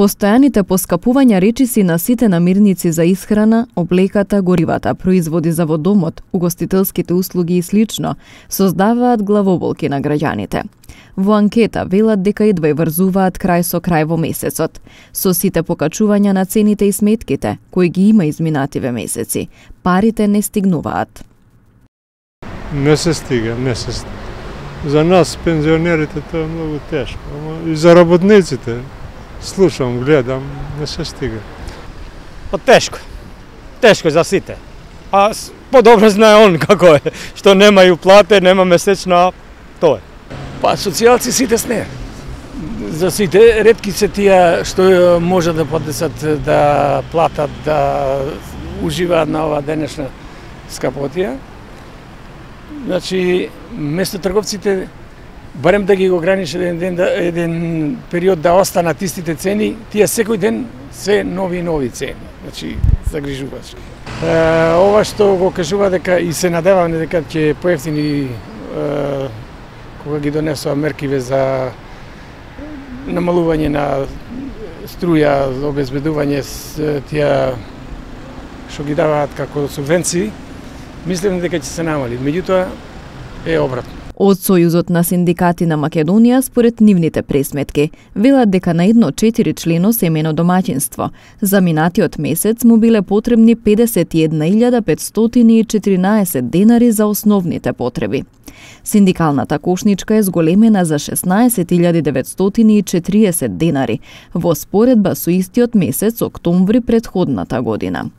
Постојаните поскапувања речиси на сите намирници за исхрана, облеката, горивата, производи за водомот, угостителските услуги и слично, создаваат главоболки на граѓаните. Во анкета велат дека едва врзуваат крај со крај во месецот. Со сите покачувања на цените и сметките, кои ги има изминативе месеци, парите не стигнуваат. Не се стига, не се стига. За нас, пензионерите, тоа е многу тешко. И за работниците, слушам, гледам, не се стига. Па тешко. Тешко за сите. А подобро знае он како е, што немају плате, нема месечна, тоа е. Па социјалци сите сме. За сите ретки се тие што може да подесат да платат да уживаат на ова денешна скапотија. Значи, место трговците барем да ги ограничи еден ден да, еден период да останат истите цени, тие секој ден се нови и нови цени. Значи, загрижуваш. Е, ова што го кажува дека и се надевам дека ќе поевтини е, кога ги донесува меркиве за намалување на струја, обезбедување с тие што ги даваат како субвенции, мислам дека ќе се намали. Меѓутоа е обратно. Од Сојузот на синдикати на Македонија, според нивните пресметки, велат дека на едно четири члено семено домаќинство за минатиот месец му биле потребни 51.514 денари за основните потреби. Синдикалната кошничка е зголемена за 16.940 денари, во споредба со истиот месец октомври предходната година.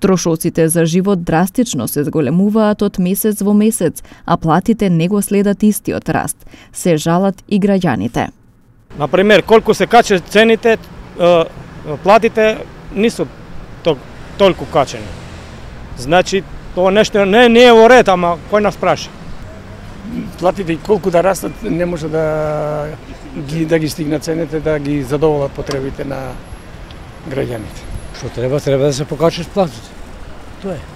Трошоците за живот драстично се зголемуваат од месец во месец, а платите не го следат истиот раст. Се жалат и граѓаните. Например, колку се каче цените, платите нису толку качени. Значи, тоа нешто не, не е во ред, ама кој нас праша? Платите и колку да растат, не може да ги, да ги стигнат цените, да ги задоволат потребите на граѓаните. Што треба, треба да се покачат платите. Тоа е.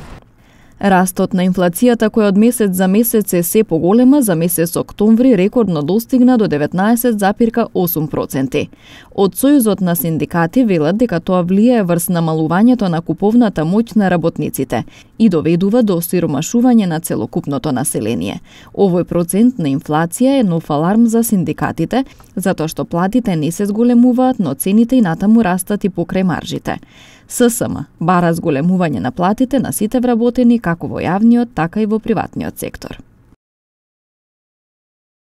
Растот на инфлацијата која од месец за месец е се поголема, за месец октомври рекордно достигна до 19,8%. Од Сојузот на синдикати велат дека тоа влијае врз намалувањето на куповната моќ на работниците и доведува до сиромашување на целокупното население. Овој процент на инфлација е нов аларм за синдикатите, затоа што платите не се зголемуваат, но цените и натаму растат и покрај маржите. ССМ бара зголемување на платите на сите вработени како во јавниот, така и во приватниот сектор.